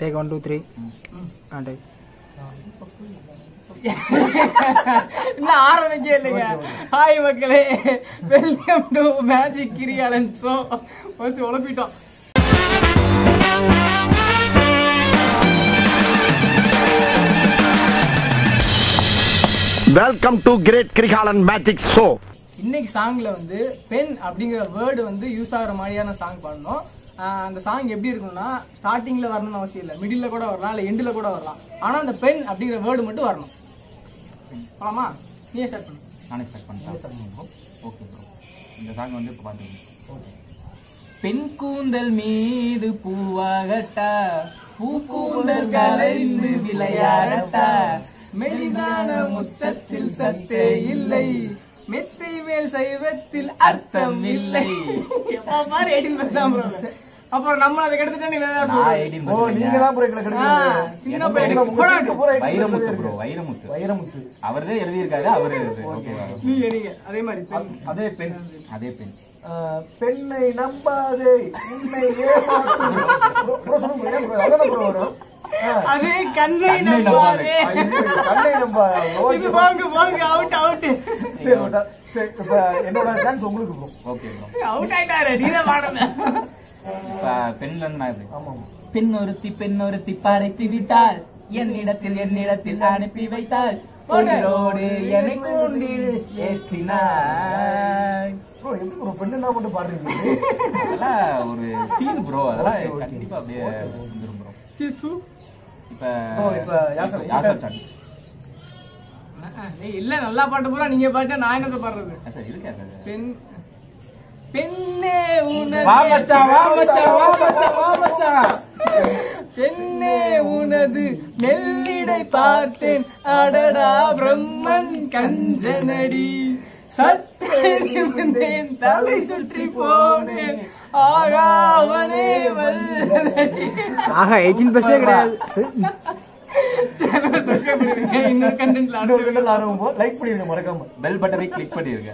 Take one two three ah take இன்னும் ஆரம்பிக்க இல்லைங்க. ஹாய் மக்களே. Welcome to magic Kiriyalan show வச்சு உழப்பிட்டோம். Welcome to great Kirikalan magic show இன்னைக்கு சாங்ல வந்து பென் அப்படிங்கிற வேர்டு வந்து யூஸ் ஆகுற மாதிரியான சாங் பண்ணோம் அந்த சாங் எப்படி இருக்கும்னா ஸ்டார்டிங்ல வரணும்னு அவசியம் இல்லை. மிடில்ல கூட வரலாம் இல்லை எண்டில் கூட வரலாம். ஆனா அந்த பென் அப்படிங்கிற வேர்டு மட்டும் வரணும். போலாமா? நீயே ஸ்டார்ட் பண்ணு. நானே ஸ்டார்ட் பண்ணிட்டேன் ஓகே ப்ரோ இந்த சாங் வந்து இப்போ பார்த்துக்கோங்க பெண் கூந்தல் மீது பூவாகட்டா பூக்கூந்தல் கலைந்து விளையாடட்டா. மெலிதான முத்தத்தில் சத்தே இல்லை. மெத்தை மேல் சைவத்தில் அர்த்தம் இல்லை. பாரு bro. அப்புறம் நம்ம அதை கெடுத்துட்டா நீ வேற ஏதாவது நான் சொல்லு. 18 ஓ நீங்க தான் ப்ரோ எங்களை சின்ன பையன். பூரா வைரமுத்து ப்ரோ வைரமுத்து. வைரமுத்து. அவர்தான் எழுதியிருக்காரு அவரு ஓகேவா நீங்க. நீங்க அதே மாதிரி. அதே பெண். அதே பெண். பெண்ணை நம்பாதே உன்னை சொல்லுங்க? அதானே வரும்? அதே கண்ணை நம்பாதே. ஐயோ, கண்ணை நம்ப இது போங்க போங்க அவுட் அவுட் சரி இப்ப என்னோட டான்ஸ் உங்களுக்கு ப்ரோ ஓகே ப்ரோ அவுட் ஆயிட்டாரு நீதான் பாடணும் இப்போ பெண்ல இருந்து பெண் ஒருத்தி பெண் ஒருத்தி படைத்து விட்டாள் என்னிடத்தில் என்னிடத்தில் அனுப்பி வைத்தாள் பொன்னோடு என்னை கூண்டில் ஏற்றினாய். ப்ரோ எப்படி ப்ரோ பெண்ணுன்னா மட்டும் பாடுறீங்க? அதெல்லாம் ஒரு ஃபீல் ப்ரோ அதெல்லாம் கண்டிப்பா அப்படியே வந்துரும் ப்ரோ சித்து இப்ப Bro, இப்ப யாசர், யாசர் சான்ஸ் ஏய், இல்ல நல்லா பாட்டு பூரா நீங்க பாட்டு நான் என்னத்த பாடுறது? சார் இருக்கா சார். பெண் பெண்ணே வா உனது மச்சான் வா மச்சான் வா மச்சான் வா மச்சான் பெண்ணே உனது மெல்லிடை பார்த்தேன். அடடா பிரம்மன் கஞ்சனடி. சற்றே நிமிர்ந்தேன் தலை சுற்றி போனேன். ஆகா அவனே வல்லடி ஆஹா எயிட்டீன் பர்சன்ட் கிடையாது. இன்னொரு கண்டென்ட்ல இன்னொரு கண்டல் ஆரம்பம் லைக் பண்ணிருங்க மறக்காம. பெல் பட்டனை கிளிக் பண்ணிருங்க